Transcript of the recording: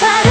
아